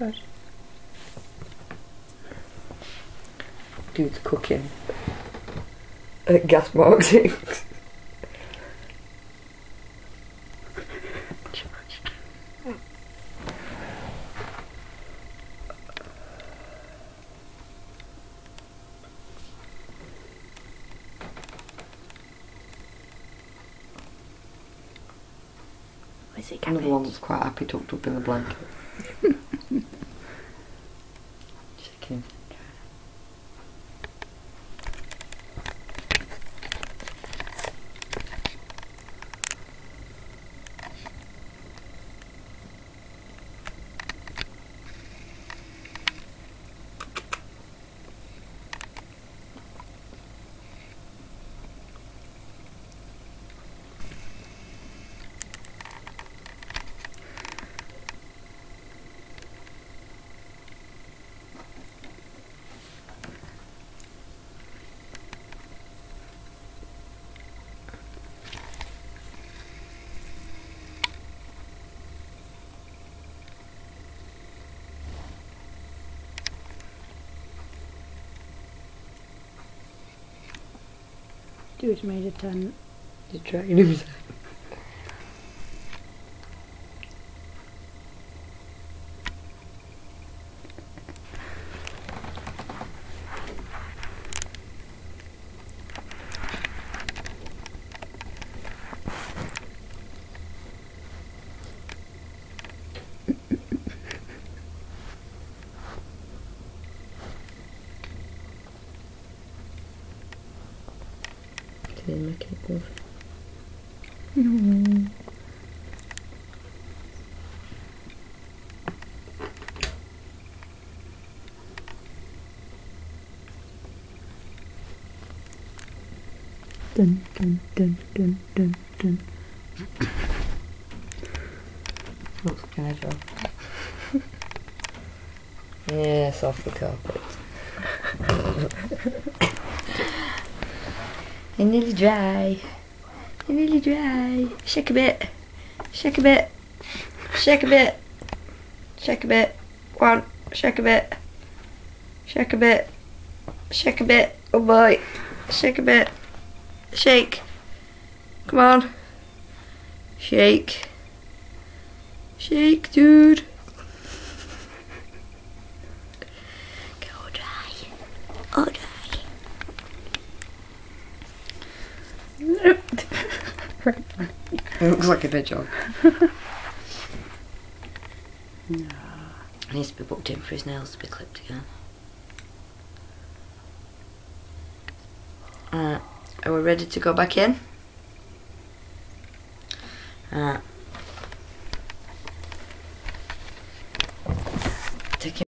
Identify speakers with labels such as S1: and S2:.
S1: Good. Dude's cooking at gas marks.
S2: Is it
S1: Another one that's quite happy tucked up in the blanket. Chicken.
S2: Dude's made a.
S1: You're trying himself. Can you make it move?
S2: Dun dun dun dun dun dun.
S1: Looks kind of Yes, off the carpet.
S2: They're nearly dry. They're nearly dry. Shake a bit. Shake a bit. Shake a bit. Shake a bit. One. Shake a bit. Shake a bit. Shake a bit. Oh boy. Shake a bit. Shake. Come on. Shake. Shake, dude. Go dry. Oh, dry.
S1: It looks like a hedgehog.
S2: No.
S1: Needs to be booked in for his nails to be clipped again. Alright, are we ready to go back in? Uh, Alright.